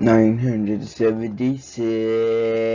nine hundred seventy six